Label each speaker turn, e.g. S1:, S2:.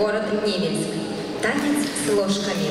S1: город Невельск. Танец с ложками.